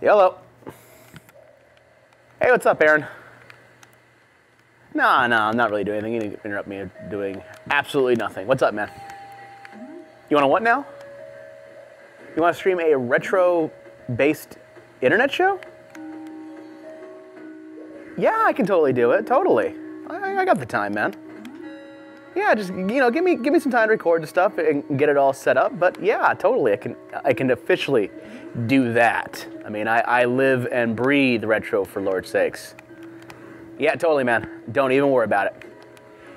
Hello. Hey, what's up, Aaron? Nah, nah, I'm not really doing anything. You didn't interrupt me doing absolutely nothing. What's up, man? You want to what now? You want to stream a retro-based internet show? Yeah, I can totally do it. Totally. I, I got the time, man. Yeah, just you know, give me give me some time to record the stuff and get it all set up. But yeah, totally, I can I can officially do that. I mean, I, I live and breathe retro for Lord's sakes. Yeah, totally, man. Don't even worry about it.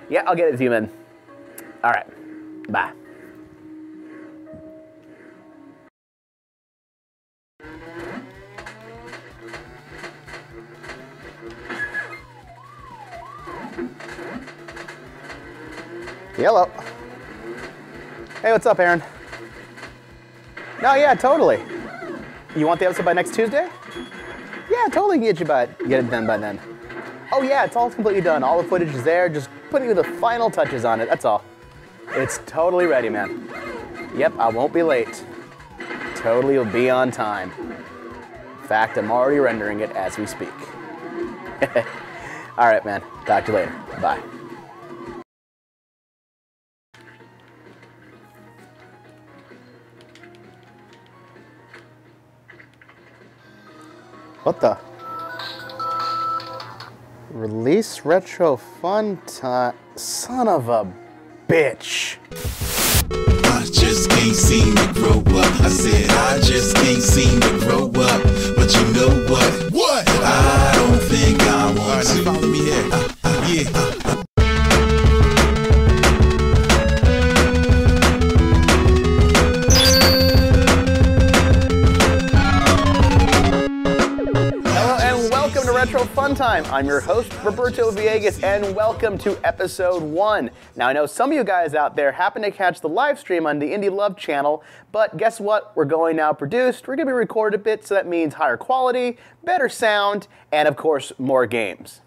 Yeah, I'll get it to you, man. All right, bye. Hello. Hey, what's up, Aaron? No, yeah, totally. You want the episode by next Tuesday? Yeah, totally get you by get it done by then. Oh yeah, it's all completely done. All the footage is there. Just putting the final touches on it. That's all. It's totally ready, man. Yep, I won't be late. Totally will be on time. In fact, I'm already rendering it as we speak. all right, man. Talk to you later. Bye. What the? Release retro fun time. Son of a bitch. I just can't seem to grow up. I said I just can't seem to grow up. But you know what? What? I don't think I want All right, to. follow me here. Uh, uh, yeah. uh, Time. I'm your host, Roberto Villegas, and welcome to episode one. Now, I know some of you guys out there happen to catch the live stream on the Indie Love channel, but guess what? We're going now produced. We're going to be recorded a bit, so that means higher quality, better sound, and of course, more games.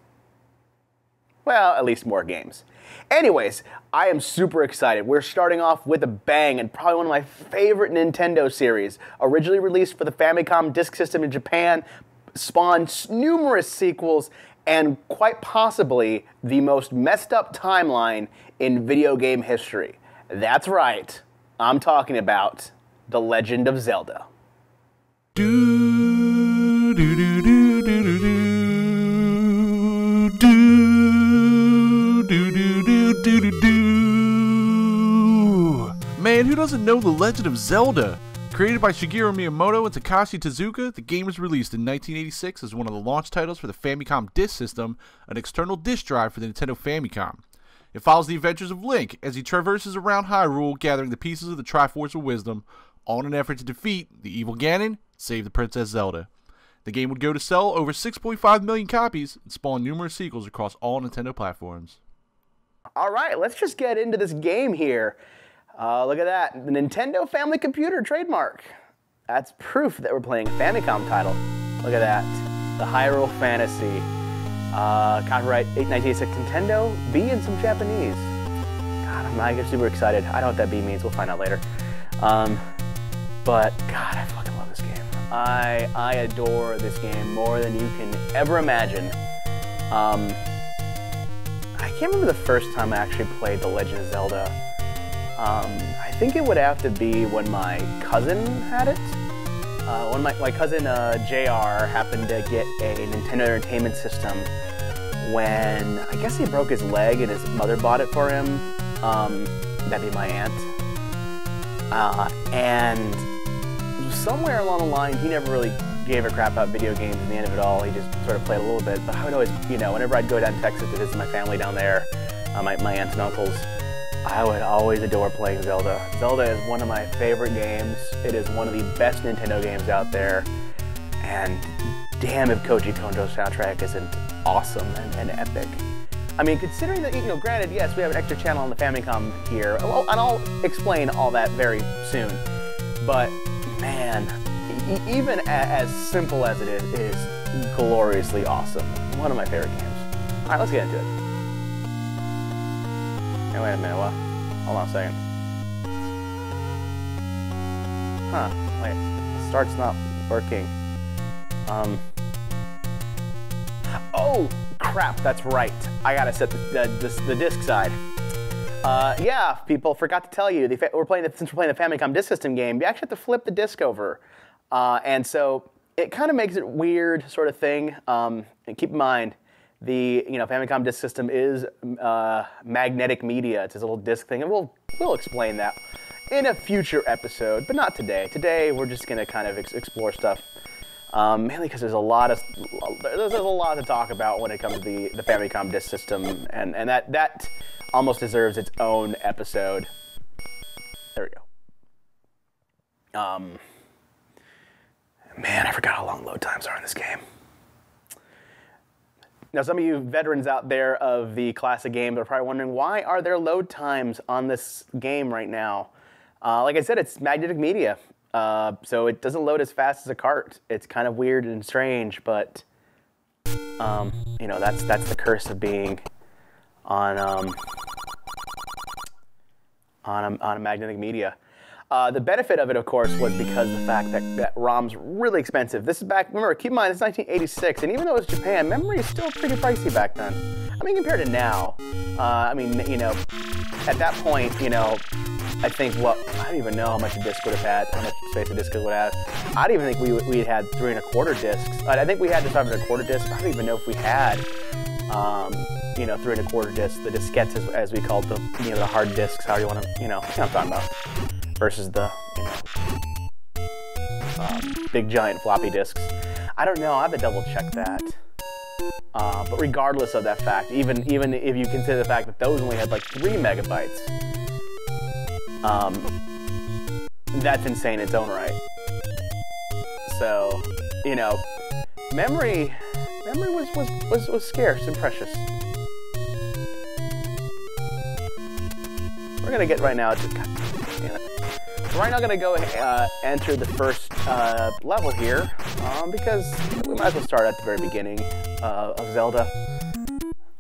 Well, at least more games. Anyways, I am super excited. We're starting off with a bang and probably one of my favorite Nintendo series. Originally released for the Famicom Disk System in Japan, spawned numerous sequels, and quite possibly the most messed up timeline in video game history. That's right, I'm talking about The Legend of Zelda. Do do do do do do do do do do do do do. Man, who doesn't know The Legend of Zelda? Created by Shigeru Miyamoto and Takashi Tezuka, the game was released in 1986 as one of the launch titles for the Famicom Disk System, an external disk drive for the Nintendo Famicom. It follows the adventures of Link as he traverses around Hyrule gathering the pieces of the Triforce of Wisdom, all in an effort to defeat the evil Ganon, save the Princess Zelda. The game would go to sell over 6.5 million copies and spawn numerous sequels across all Nintendo platforms. All right, let's just get into this game here. Uh, look at that, the Nintendo Family Computer trademark. That's proof that we're playing a Famicom title. Look at that, the Hyrule Fantasy. Uh, copyright 1986 Nintendo, B in some Japanese. God, I'm not super excited. I don't know what that B means. We'll find out later. Um, but God, I fucking love this game. I I adore this game more than you can ever imagine. Um, I can't remember the first time I actually played The Legend of Zelda. Um, I think it would have to be when my cousin had it. Uh, when my, my cousin uh, JR happened to get a Nintendo Entertainment System when I guess he broke his leg and his mother bought it for him. Um, that'd be my aunt. Uh, and somewhere along the line, he never really gave a crap about video games in the end of it all. He just sort of played a little bit. But I would always, you know, whenever I'd go down to Texas to visit my family down there, uh, my, my aunts and uncles, I would always adore playing Zelda. Zelda is one of my favorite games. It is one of the best Nintendo games out there. And damn if Koji Kondo's soundtrack isn't awesome and, and epic. I mean, considering that, you know, granted, yes, we have an extra channel on the Famicom here, and I'll explain all that very soon. But man, even as simple as it is, it is gloriously awesome. One of my favorite games. All right, let's get into it. Hey, wait a minute. What? Hold on a second. Huh? Wait. The Start's not working. Um, oh, crap, that's right. I gotta set the, the, the, the disc side. Uh, yeah, people, forgot to tell you, we're playing the, since we're playing the Famicom Disk System game, you actually have to flip the disc over. Uh, and so it kind of makes it weird sort of thing. Um, and keep in mind, the you know Famicom Disk System is uh, magnetic media. It's this little disc thing, and we'll we'll explain that in a future episode, but not today. Today we're just gonna kind of ex- explore stuff, um, mainly because there's a lot of there's, there's a lot to talk about when it comes to the, the Famicom Disk System, and and that that almost deserves its own episode. There we go. Um, man, I forgot how long load times are in this game. Now, some of you veterans out there of the classic game are probably wondering why are there load times on this game right now? Uh, like I said, it's magnetic media, uh, so it doesn't load as fast as a cart. It's kind of weird and strange, but um, you know that's that's the curse of being on um, on a, on a magnetic media. Uh, the benefit of it, of course, was because the fact that, that ROM's really expensive. This is back, remember, keep in mind, it's 1986, and even though it's Japan, memory is still pretty pricey back then. I mean, compared to now, uh, I mean, you know, at that point, you know, I think what, I don't even know how much a disc would have had, how much space a disc would have. I don't even think we, we had three and a quarter discs. But I think we had just five and a quarter discs. I don't even know if we had, um, you know, three and a quarter discs, the diskettes as, as we called them, you know, the hard discs, however you want to, you know, you know what I'm talking about versus the um, big giant floppy disks. I don't know. I have to double check that. Uh, but regardless of that fact, even even if you consider the fact that those only had like three megabytes, um, that's insane in its own right. So, you know, memory memory was was was, was scarce and precious. We're gonna get right now to. God damn it. Right now, gonna go uh, enter the first uh, level here um, because we might as well start at the very beginning uh, of Zelda.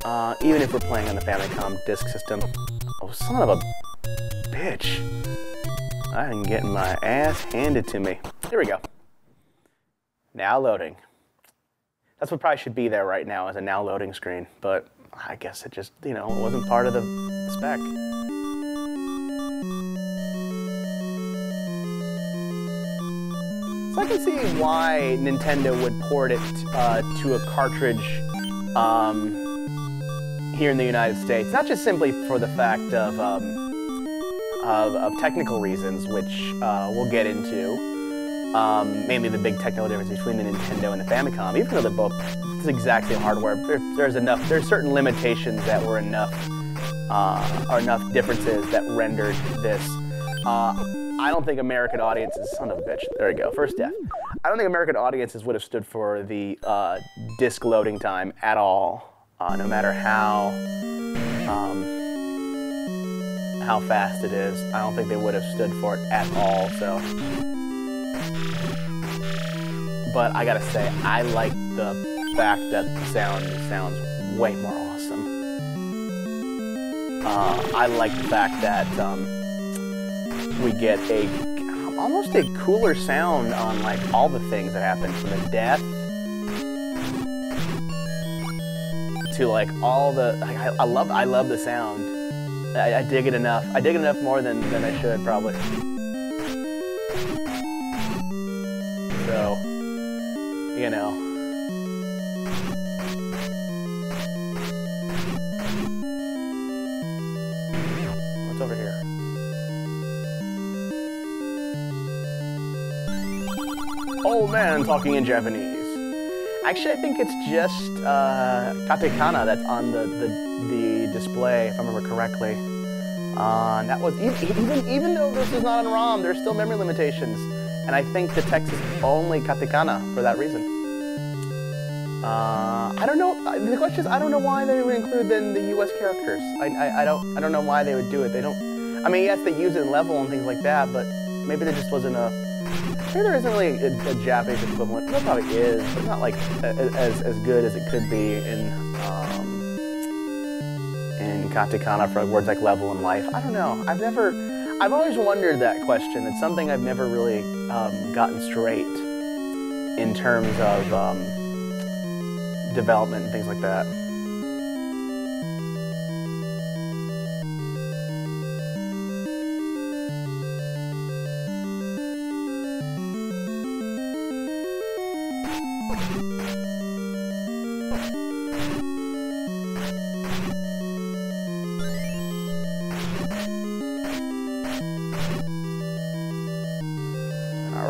Uh, even if we're playing on the Famicom disk system. Oh, son of a bitch! I am getting my ass handed to me. Here we go. Now loading. That's what probably should be there right now as a now loading screen, but I guess it just you know wasn't part of the spec. So I can see why Nintendo would port it uh, to a cartridge um, here in the United States. Not just simply for the fact of, um, of, of, technical reasons, which uh, we'll get into. Um, mainly the big technical difference between the Nintendo and the Famicom. Even though they're both the exact same hardware, there, there's enough. There's certain limitations that were enough, uh, or enough differences that rendered this uh, I don't think American audiences, son of a bitch, there you go, first death. I don't think American audiences would have stood for the uh, disc loading time at all, uh, no matter how um, how fast it is. I don't think they would have stood for it at all. So, but I gotta say, I like the fact that the sound sounds way more awesome. Uh, I like the fact that. Um, we get a almost a cooler sound on like all the things that happen from the death to like all the I, I, love I love the sound. I, I, dig it enough I dig it enough more than, than I should probably. So you know old man talking in Japanese. Actually, I think it's just uh, katakana that's on the, the, the display, if I remember correctly. Uh, that was even even though this is not on ROM, there's still memory limitations, and I think the text is only katakana for that reason. Uh, I don't know. The question is, I don't know why they would include then the U.S. characters. I, I, I don't I don't know why they would do it. They don't. I mean, yes, they use it in level and things like that, but maybe there just wasn't a sure there isn't really a, a, Japanese equivalent. There probably is, but not like as, as good as it could be in um, in katakana for words like level and life. I don't know. I've never. I've always wondered that question. It's something I've never really um, gotten straight. in terms of um, development and things like that.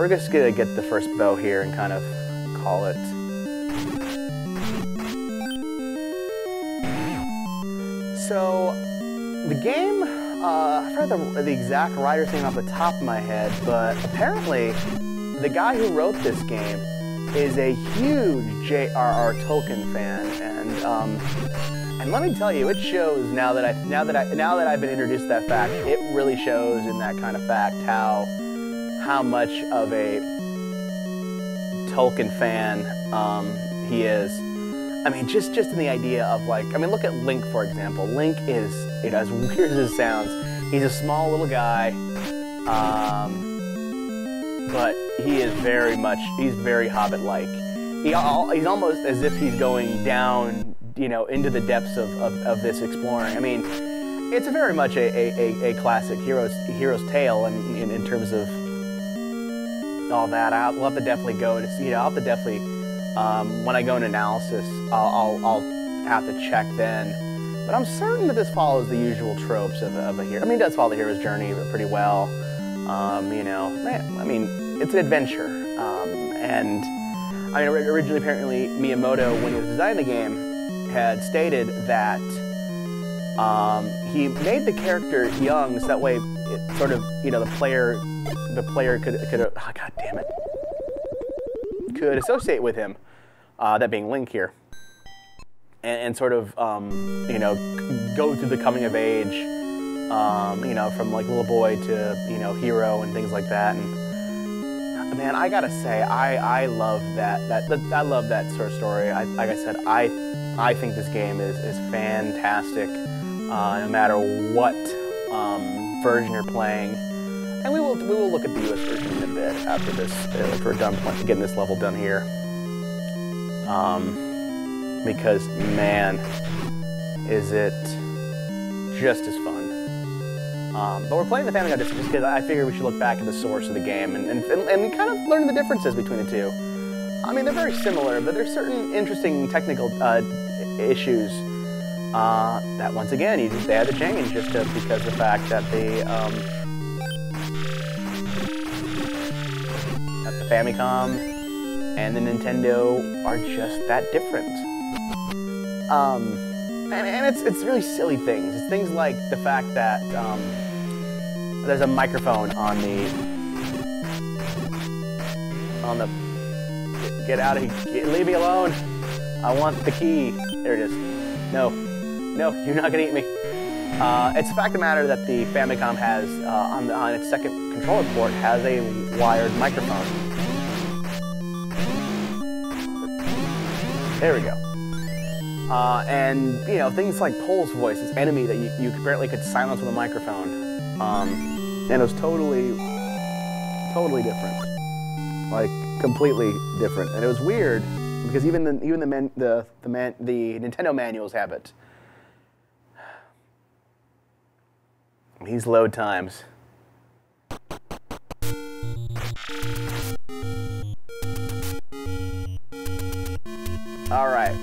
We're just gonna get the first bow here and kind of call it. So, the game, uh, I forgot the, the exact writer's name off the top of my head, but apparently the guy who wrote this game is a huge J.R.R. Tolkien fan, and um, and let me tell you, it shows now that I now that I now that I've been introduced to that fact, it really shows in that kind of fact how how much of a Tolkien fan um, he is. I mean, just just in the idea of like, I mean, look at Link for example. Link is, you know, as weird as it sounds, he's a small little guy, um, but he is very much, he's very Hobbit-like. He, he's almost as if he's going down, you know, into the depths of, of, of this exploring. I mean, it's very much a, a, a, classic hero's hero's tale in, in, in terms of all that. I'll, we'll have to definitely go to, you know, I'll have to definitely, um, when I go into analysis, I'll, I'll, I'll, have to check then. But I'm certain that this follows the usual tropes of, of a hero. I mean, it does follow the hero's journey pretty well. Um, you know, man, I mean, it's an adventure. Um, and I mean, originally, apparently, Miyamoto, when he was designing the game, had stated that um, he made the character young so that way it sort of, you know, the player the player could, could oh, God damn it, could associate with him, uh, that being Link here, and, and sort of, um, you know, go through the coming of age, um, you know, from like little boy to, you know, hero and things like that. And man, I gotta say, I, I love that, that, that I love that sort of story. I, like I said, I, I think this game is, is fantastic, uh, no matter what um, version you're playing. And we will we will look at the US version in a bit after this, uh, if we're done getting this level done here. Um, because man, is it just as fun. Um, but we're playing the Family Guy just because I figured we should look back at the source of the game and, and, and kind of learn the differences between the two. I mean, they're very similar, but there's certain interesting technical uh, issues uh, that, once again, you just, they had to change just to, because the fact that the um, Famicom and the Nintendo are just that different. Um, and, and it's, it's really silly things. It's things like the fact that um, there's a microphone on the on the get out of here, leave me alone. I want the key. There it is. No, no, you're not gonna eat me. Uh, it's a fact of matter that the Famicom has uh, on, the, on its second controller port has a wired microphone. There we go. Uh, and, you know, things like Pols voice, this enemy that you, you apparently could silence with a microphone. Um, and it was totally, totally different. Like, completely different. And it was weird because even the, even the, men, the, the, man, the Nintendo manuals have it. These load times. All right.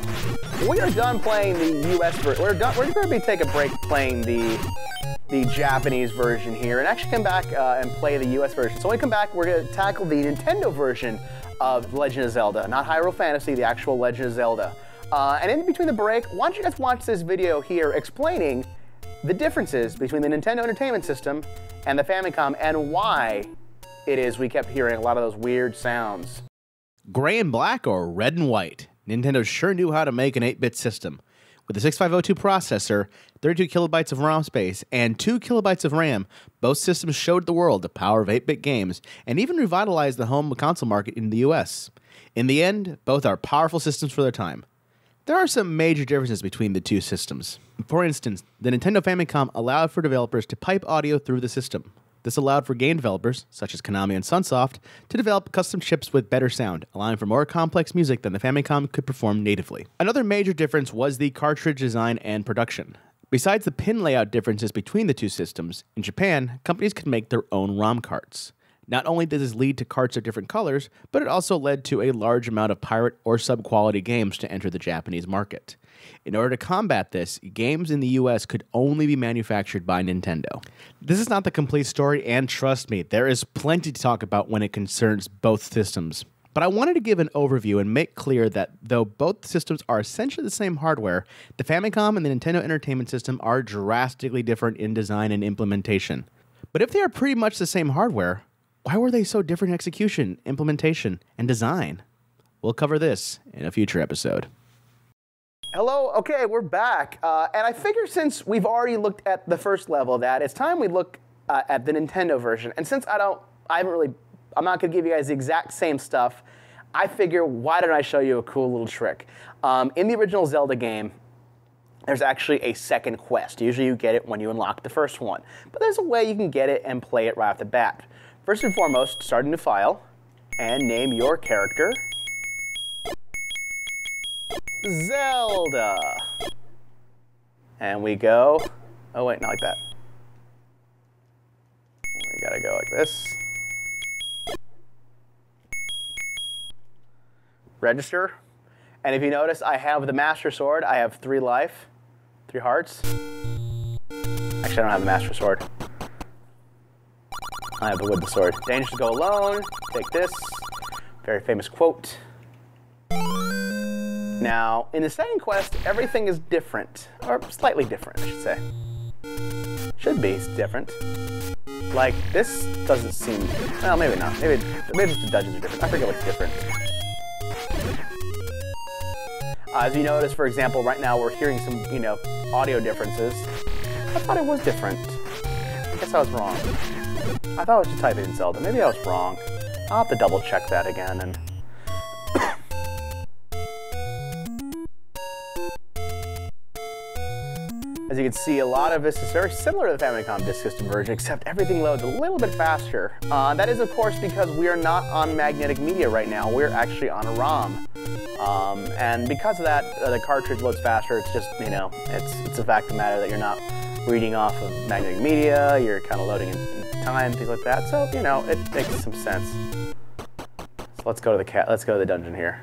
We are done playing the U.S. version. We're done. We're going to be take a break playing the the Japanese version here, and actually come back uh, and play the U.S. version. So when we come back, we're going to tackle the Nintendo version of Legend of Zelda, not Hyrule Fantasy, the actual Legend of Zelda. Uh, and in between the break, why don't you guys watch this video here explaining the differences between the Nintendo Entertainment System and the Famicom, and why it is we kept hearing a lot of those weird sounds. Gray and black or red and white? Nintendo sure knew how to make an 8 bit system. With a 6502 processor, 32 kilobytes of ROM space, and 2 kilobytes of RAM, both systems showed the world the power of 8 bit games and even revitalized the home console market in the US. In the end, both are powerful systems for their time. There are some major differences between the two systems. For instance, the Nintendo Famicom allowed for developers to pipe audio through the system. This allowed for game developers, such as Konami and Sunsoft, to develop custom chips with better sound, allowing for more complex music than the Famicom could perform natively. Another major difference was the cartridge design and production. Besides the pin layout differences between the two systems, in Japan, companies could make their own ROM carts. Not only did this lead to carts of different colors, but it also led to a large amount of pirate or sub quality games to enter the Japanese market. In order to combat this, games in the US could only be manufactured by Nintendo. This is not the complete story, and trust me, there is plenty to talk about when it concerns both systems. But I wanted to give an overview and make clear that though both systems are essentially the same hardware, the Famicom and the Nintendo Entertainment System are drastically different in design and implementation. But if they are pretty much the same hardware, why were they so different in execution, implementation, and design? We'll cover this in a future episode. Hello, okay, we're back. Uh, and I figure since we've already looked at the first level of that, it's time we look uh, at the Nintendo version. And since I don't, I haven't really, I'm not gonna give you guys the exact same stuff, I figure why don't I show you a cool little trick? Um, in the original Zelda game, there's actually a second quest. Usually you get it when you unlock the first one. But there's a way you can get it and play it right off the bat. First and foremost, start a new file and name your character Zelda. And we go, oh wait, not like that. We gotta go like this. Register. And if you notice, I have the Master Sword. I have three life, three hearts. Actually, I don't have the Master Sword. I have the wooden sword. Dangerous to go alone. Take this. Very famous quote. Now, in the second quest, everything is different, or slightly different, I should say. Should be different. Like, this doesn't seem, well, maybe not. Maybe, maybe just the dungeons are different. I forget what's different. Uh, as you notice, for example, right now we're hearing some, you know, audio differences. I thought it was different. I guess I was wrong. I thought I was just typing in Zelda. Maybe I was wrong. I'll have to double check that again and As you can see, a lot of this is very similar to the Famicom Disk System version, except everything loads a little bit faster. Uh, that is, of course, because we are not on magnetic media right now. We're actually on a ROM. Um, and because of that, uh, the cartridge loads faster. It's just, you know, it's, it's a fact of matter that you're not reading off of magnetic media, you're kind of loading in, in time, things like that. So, you know, it makes some sense. So let's go to the cat, let's go to the dungeon here.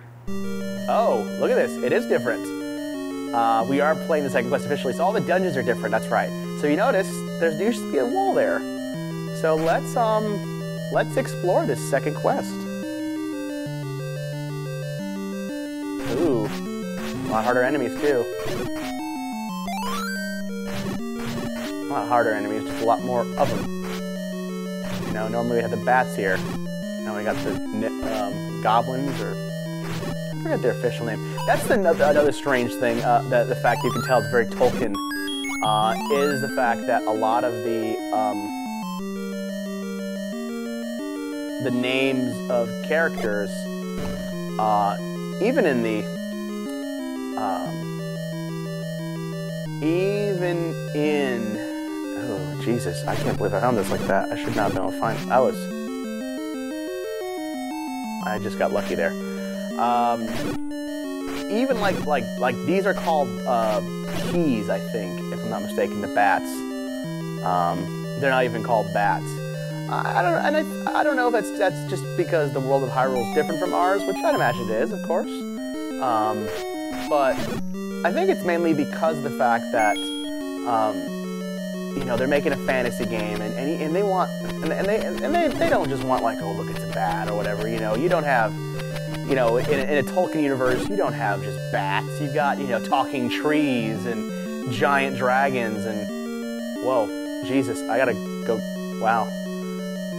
Oh, look at this, it is different. Uh, we are playing the second quest officially, so all the dungeons are different, that's right. So you notice, there used to be a wall there. So let's, um, let's explore this second quest. Ooh, a lot harder enemies too. A lot harder enemies, just a lot more of them. You know, normally we have the bats here. Now we got the um, goblins or I forget their official name. That's the, another strange thing, uh, that the fact you can tell it's very Tolkien, uh, is the fact that a lot of the um, the names of characters, uh, even in the um, even in oh Jesus, I can't believe I found this like that. I should not have been able to find. I was I just got lucky there. Um, even like like like these are called uh, Keese, I think, if I'm not mistaken. The bats. Um, they're not even called bats. I, I don't and I, I don't know if that's that's just because the world of Hyrule is different from ours, which I'd imagine it is, of course. Um, but I think it's mainly because of the fact that um, you know they're making a fantasy game and and, and they want and, and they and they, they don't just want like oh look it's a bat or whatever you know you don't have you know, in, in, a Tolkien universe, you don't have just bats. You've got, you know, talking trees and giant dragons and, whoa, Jesus, I gotta go, wow.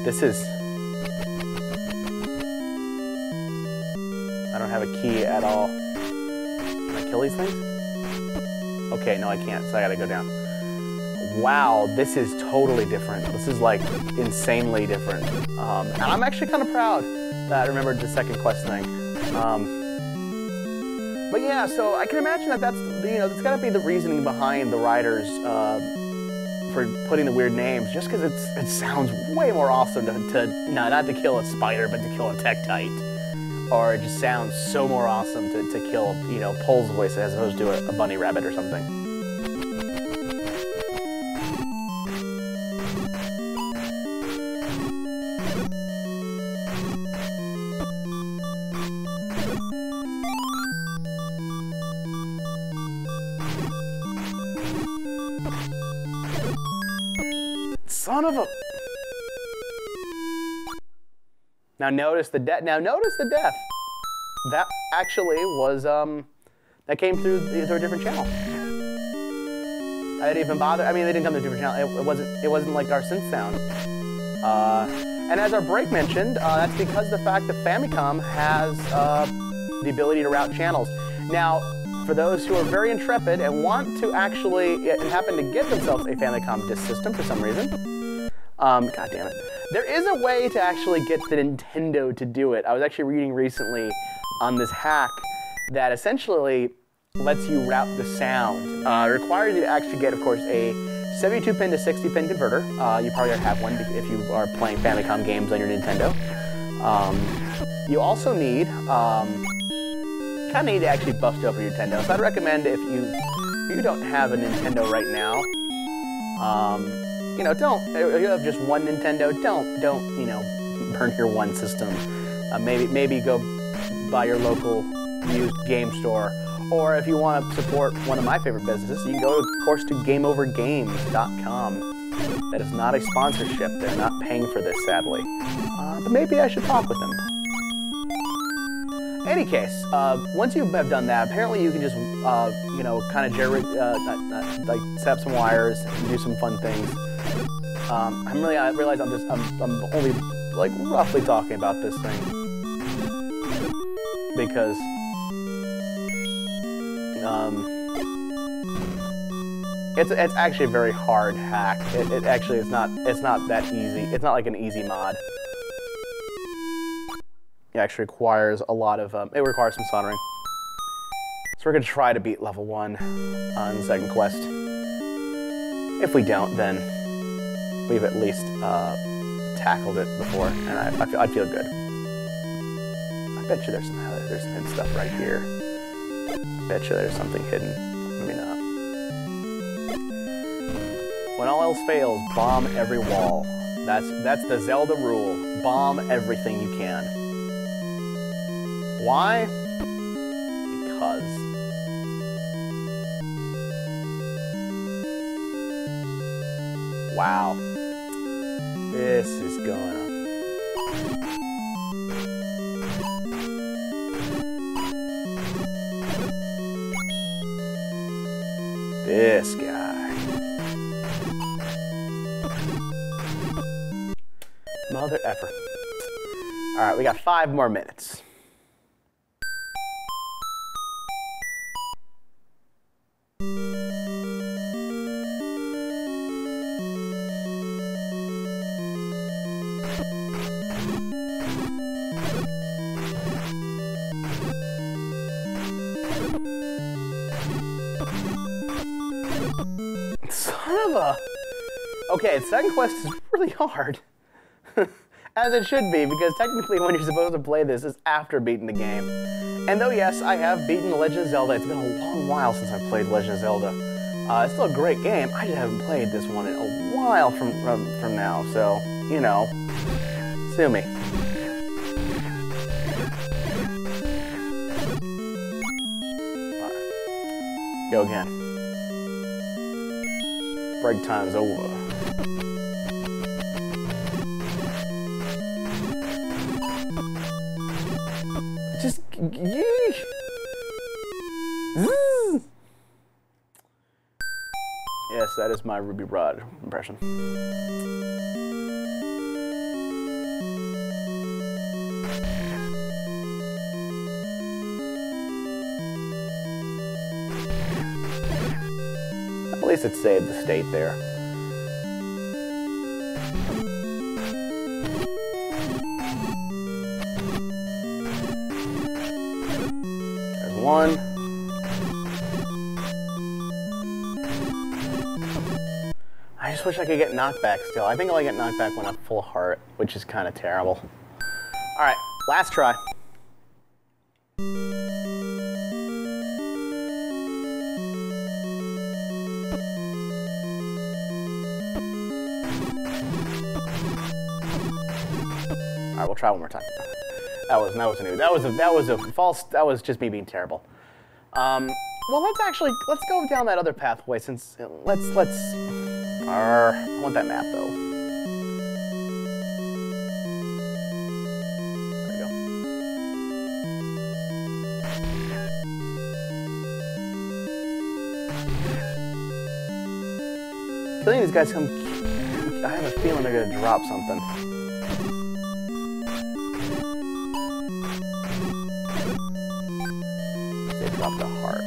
This is, I don't have a key at all. Can I kill these things? Okay, no, I can't, so I gotta go down. Wow, this is totally different. This is like insanely different. Um, and I'm actually kind of proud that I remembered the second quest thing. Um, but yeah, so I can imagine that that's you know that's got to be the reasoning behind the writers uh, for putting the weird names, just because it's it sounds way more awesome to, to no, not to kill a spider, but to kill a Tektite, or it just sounds so more awesome to, to kill you know Pols voice as opposed to a, a bunny rabbit or something. Now notice the death. Now notice the death. That actually was um, that came through through a different channel. I didn't even bother. I mean, they didn't come through a different channel. It, it wasn't. It wasn't like our synth sound. Uh, and as our break mentioned, uh, that's because the fact that Famicom has uh, the ability to route channels. Now, for those who are very intrepid and want to actually and happen to get themselves a Famicom disk system for some reason, um, God damn it, there is a way to actually get the Nintendo to do it. I was actually reading recently on this hack that essentially lets you route the sound. Uh, it requires you to actually get, of course, a 72 pin to 60 pin converter. Uh, you probably have one if you are playing Famicom games on your Nintendo. Um, you also need, um, kind of need to actually bust open your Nintendo. So I'd recommend if you if you don't have a Nintendo right now, um, you know, don't if you have just one Nintendo, don't don't you know burn your one system. Uh, maybe maybe go buy your local used game store. Or if you want to support one of my favorite businesses, you can go, of course, to GameOverGames.com. That is not a sponsorship. They're not paying for this, sadly. Uh, but maybe I should talk with them. Any case, uh, once you have done that, apparently you can just, uh, you know, kind of jerry, uh, like set up some wires and do some fun things. Um, I'm really, I realize I'm just, I'm, I'm only like roughly talking about this thing because um, it's it's actually a very hard hack. It, it actually is not it's not that easy. It's not like an easy mod. It actually requires a lot of um, it requires some soldering. So we're gonna try to beat level one on second quest. If we don't, then we've at least uh, tackled it before, and I, I feel, I'd feel good. I bet you there's some there's some stuff right here. Bet you there's something hidden. Maybe not. When all else fails, bomb every wall. That's that's the Zelda rule. Bomb everything you can. Why? Because. Wow. This is going up. This guy. Mother effer. All right, we got five more minutes. Okay, second quest is really hard. As it should be, because technically when you're supposed to play this is after beating the game. And though yes, I have beaten Legend of Zelda, it's been a long while since I've played Legend of Zelda. Uh, it's still a great game, I just haven't played this one in a while from, from, from now, so, you know, sue me. Go again. Break time's over. Just Yes, that is my Ruby Rhod impression. At least it saved the state there. One. I just wish I could get knockback still. I think I only get knockback when I'm full heart, which is kind of terrible. All right, last try. All right, we'll try one more time. That was that was a new. That was a that was a false. That was just me being terrible. Um, well, let's actually let's go down that other pathway since let's let's. Arr, I want that map though. There we go. Killing these guys come. I have a feeling they're gonna drop something. Dropped a heart.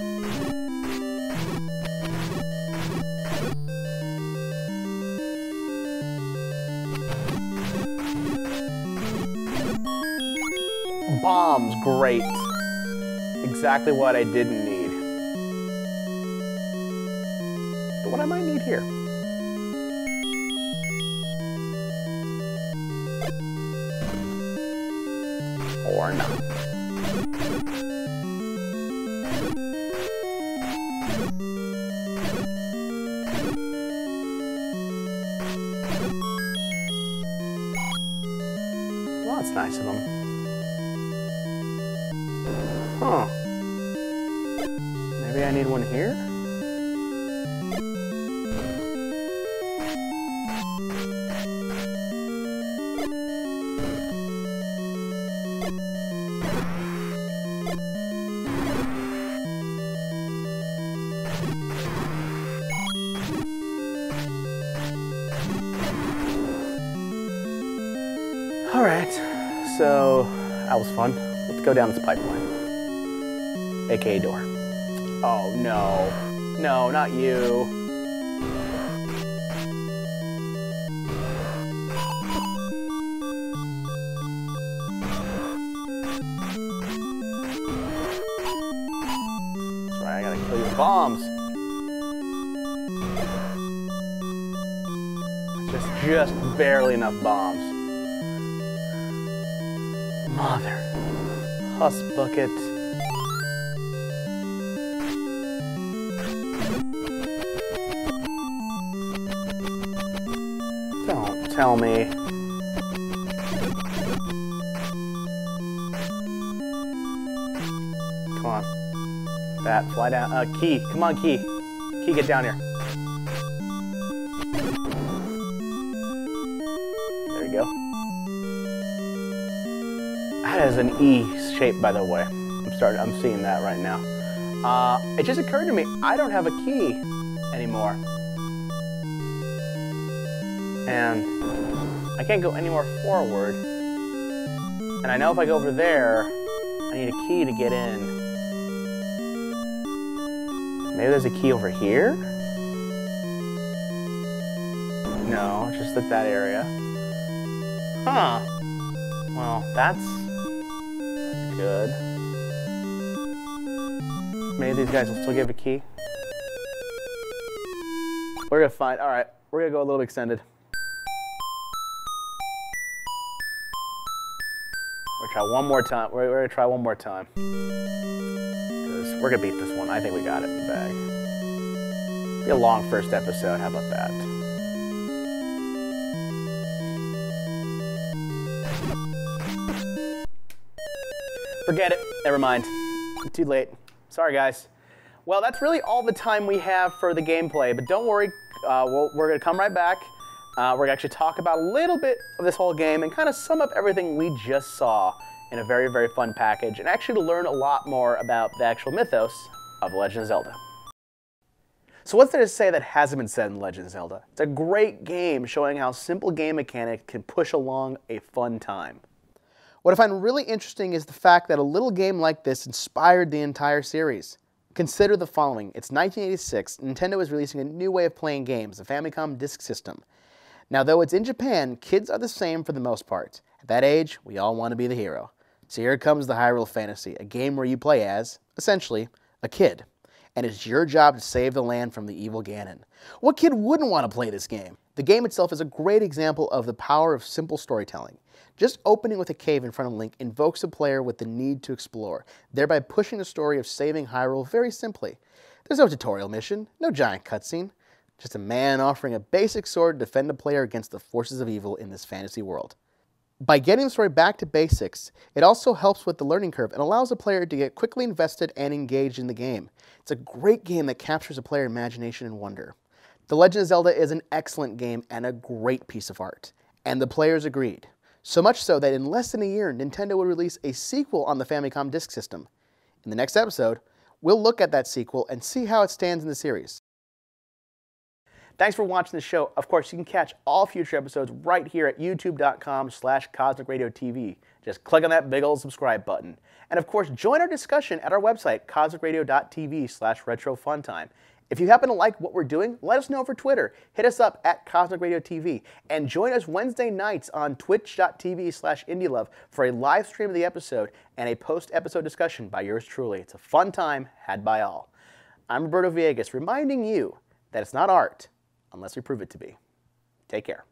Bombs, great. Exactly what I didn't need. But what I might need here. Right, so that was fun. Let's go down this pipeline, aka door. Oh no, no, not you. Right, I gotta kill you with bombs. Just, just barely enough bombs. Mother. Huss bucket. Don't tell me. Come on. Bat, fly down. Uh, Key. Come on, Key. Key, get down here. There you go. That is an E shape, by the way. I'm starting. I'm seeing that right now. Uh, it just occurred to me I don't have a key anymore, and I can't go any more forward. And I know if I go over there, I need a key to get in. Maybe there's a key over here. No, just at that area. Huh. Well, that's good. Maybe these guys will still give a key. We're gonna find. All right, we're gonna go a little extended. We're gonna try one more time. We're, we're gonna try one more time. 'Cause we're gonna beat this one. I think we got it in the bag. Be a long first episode. How about that? Forget it. Never mind. Too late. Sorry, guys. Well, that's really all the time we have for the gameplay, but don't worry. Uh, we'll, we're going to come right back. Uh, we're going to actually talk about a little bit of this whole game and kind of sum up everything we just saw in a very, very fun package, and actually to learn a lot more about the actual mythos of The Legend of Zelda. So what's there to say that hasn't been said in Legend of Zelda? It's a great game showing how simple game mechanics can push along a fun time. What I find really interesting is the fact that a little game like this inspired the entire series. Consider the following. It's 1986, Nintendo is releasing a new way of playing games, the Famicom Disk System. Now, though it's in Japan, kids are the same for the most part. At that age, we all want to be the hero. So here comes the Hyrule Fantasy, a game where you play as, essentially, a kid. And it's your job to save the land from the evil Ganon. What kid wouldn't want to play this game? The game itself is a great example of the power of simple storytelling. Just opening with a cave in front of Link invokes a player with the need to explore, thereby pushing the story of saving Hyrule very simply. There's no tutorial mission, no giant cutscene, just a man offering a basic sword to defend a player against the forces of evil in this fantasy world. By getting the story back to basics, it also helps with the learning curve and allows a player to get quickly invested and engaged in the game. It's a great game that captures a player's imagination and wonder. The Legend of Zelda is an excellent game and a great piece of art, and the players agreed. So much so that in less than a year, Nintendo would release a sequel on the Famicom Disk System. In the next episode, we'll look at that sequel and see how it stands in the series. Thanks for watching the show. Of course, you can catch all future episodes right here at youtube.com slash Cosmic Radio TV. Just click on that big old subscribe button. And of course, join our discussion at our website, cosmicradio.tv slash retrofuntime. If you happen to like what we're doing, let us know over Twitter. Hit us up at Cosmic Radio TV. And join us Wednesday nights on twitch.tv slash IndieLove for a live stream of the episode and a post-episode discussion by yours truly. It's a fun time had by all. I'm Roberto Villegas, reminding you that it's not art unless we prove it to be. Take care.